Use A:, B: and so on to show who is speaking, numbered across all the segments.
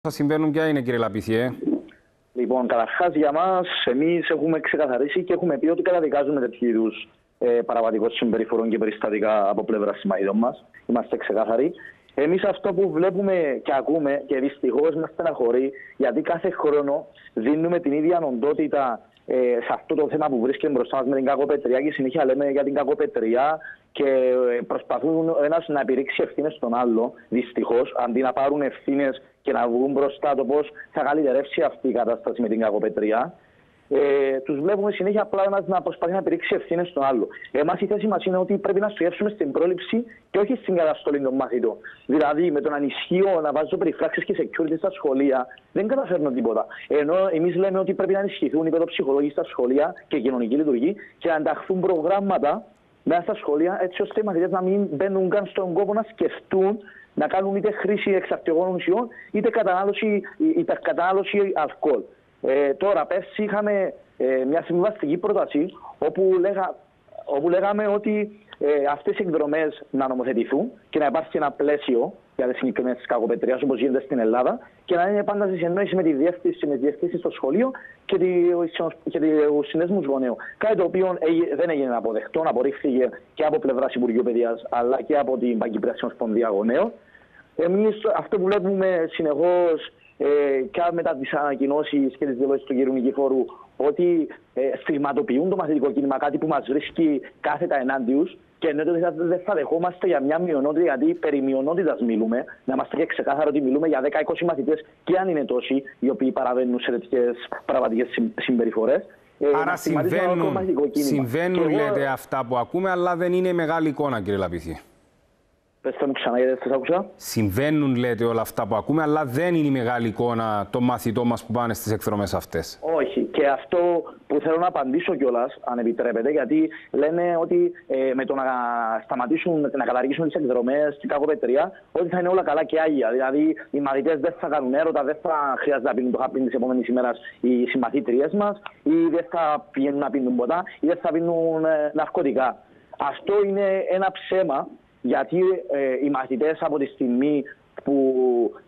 A: θα συμβαίνουν, ποια είναι, κύριε Λαπιθιέ;
B: Λοιπόν, καταρχάς για μας, εμείς έχουμε ξεκαθαρίσει και έχουμε πει ότι καταδικάζουμε τέτοιου είδους ε, παραβατικών συμπεριφορών και περιστατικά από πλευρά συμμαχητών μας. Είμαστε ξεκάθαροι. Εμείς αυτό που βλέπουμε και ακούμε και δυστυχώς μας στεναχωρεί, γιατί κάθε χρόνο δίνουμε την ίδια οντότητα ε, σε αυτό το θέμα που βρίσκεται μπροστά μας με την κακοπετριά και συνέχεια λέμε για την κακοπετριά και ε, προσπαθούν ο ένας να επιρρήξει ευθύνες στον άλλο, δυστυχώς, αντί να πάρουν ευθύνες και να βγουν μπροστά το πώς θα καλυτερεύσει αυτή η κατάσταση με την κακοπετριά ε, τους βλέπουμε συνέχεια απλά ένας να προσπαθεί να περιξει ευθύνες στον άλλο. Εμάς η θέση μας είναι ότι πρέπει να στοχεύσουμε στην πρόληψη και όχι στην καταστολή των μαθητών. Δηλαδή, με τον ανισχύο να βάζω περιφράξεις και security στα σχολεία, δεν καταφέρνω τίποτα. Ενώ εμείς λέμε ότι πρέπει να ενισχυθούν οι παιδοψυχολόγοι στα σχολεία και η κοινωνική λειτουργία και να ενταχθούν προγράμματα μέσα στα σχολεία, έτσι ώστε οι μαθητές να μην μπαίνουν καν στον κόπο να σκεφτούν να κάνουν είτε χρήση εξαρτηγών ουσιών, είτε κατανάλωση, υπερκατανάλωση αλκοόλ. Ε, τώρα, πέρσι είχαμε ε, μια συμβαστική πρόταση όπου, λέγα, όπου λέγαμε ότι ε, αυτές οι εκδρομές να νομοθετηθούν και να υπάρχει ένα πλαίσιο για τις συγκεκριμένες κακοπετριά όπως γίνεται στην Ελλάδα και να είναι πάντα σε συνεννόηση με τη διεύθυνση, με τη διεύθυνση στο σχολείο και, και του συνέσμου γονέου. Κάτι το οποίο δεν έγινε αποδεκτό, απορρίφθηκε και από πλευράς Υπουργείου Παιδείας αλλά και από την Παγκυπριακή Ομοσπονδία Γονέων. Εμείς αυτό που βλέπουμε συνεχώς ε, και μετά τις ανακοινώσεις και τις δηλώσεις του κ. Νικηφόρου ότι ε, στιγματοποιούν το μαθητικό κίνημα, κάτι που μας βρίσκει κάθετα ενάντιους και εννοείται ότι δεν θα δεχόμαστε για μια μειονότητα, γιατί περί μειονότητας μιλούμε, να είμαστε και ξεκάθαρο ότι μιλούμε για 10-20 μαθητές και αν είναι τόσοι οι οποίοι παραβαίνουν σε τέτοιες παραβατικέ συμπεριφορές.
A: Ε, Άρα συμβαίνουν, συμβαίνουν λέτε αυτά που ακούμε, αλλά δεν είναι μεγάλη εικόνα, κύριε Λαπίθη.
B: Πετε μου ξανά, γιατί δεν άκουσα.
A: Συμβαίνουν, λέτε, όλα αυτά που ακούμε, αλλά δεν είναι η μεγάλη εικόνα των μαθητών μας που πάνε στις εκδρομές αυτές.
B: Όχι. Και αυτό που θέλω να απαντήσω κιόλας, αν επιτρέπετε, γιατί λένε ότι ε, με το να σταματήσουν, να καταργήσουν τις εκδρομές στην κακοπετρία, ότι θα είναι όλα καλά και άγια. Δηλαδή, οι μαθητές δεν θα κάνουν έρωτα, δεν θα χρειάζεται να πίνουν το χάπιν της επόμενης ημέρας οι συμμαθήτριές μας, ή δεν θα πηγαίνουν να πίνουν ποτά, ή δεν θα πίνουν ε, ναρκωτικά. Αυτό είναι ένα ψέμα γιατί ε, οι μαθητές από τη στιγμή που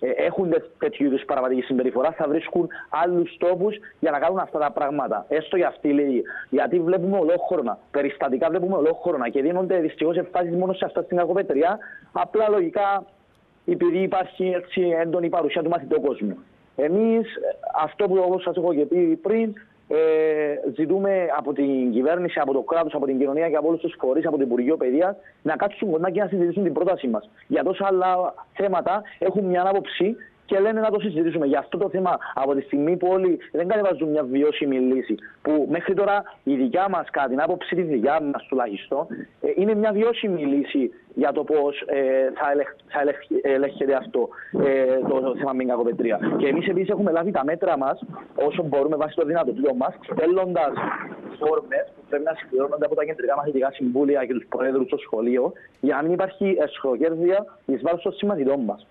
B: ε, έχουν τέτοιου είδους παραβατική συμπεριφορά θα βρίσκουν άλλους τόπου για να κάνουν αυτά τα πράγματα. Έστω για αυτή λέει. Γιατί βλέπουμε ολόχρονα, περιστατικά βλέπουμε ολόχρονα και δίνονται δυστυχώς εμφάσεις μόνο σε αυτά στην κακοπετριά. Απλά λογικά επειδή υπάρχει έτσι έντονη παρουσία του μαθητού κόσμου. Εμείς ε, αυτό που όπω σας έχω και πει πριν, ε, ζητούμε από την κυβέρνηση, από το κράτος, από την κοινωνία και από όλους τους φορείς, από το Υπουργείο Παιδείας, να κάτσουν κοντά και να συζητήσουν την πρότασή μας. Για τόσα άλλα θέματα έχουν μια άποψη και λένε να το συζητήσουμε. Για αυτό το θέμα, από τη στιγμή που όλοι δεν κατεβάζουν μια βιώσιμη λύση, που μέχρι τώρα η δικιά μας, κατά την άποψη της δικιά μας τουλάχιστον, ε, είναι μια βιώσιμη λύση για το πώς ε, θα, θα ελέγχεται αυτό ε, το θέμα με την κακοπετρία. Και εμείς επίσης έχουμε λάβει τα μέτρα μας όσο μπορούμε βάσει το δυνατοτήτων μας, στέλνοντας φόρμες που πρέπει να συμπληρώνονται από τα κεντρικά μαθητικά συμβούλια και τους προέδρους στο σχολείο, για να μην υπάρχει εσχοκέρδεια εις βάρος των συμμαθητών μας.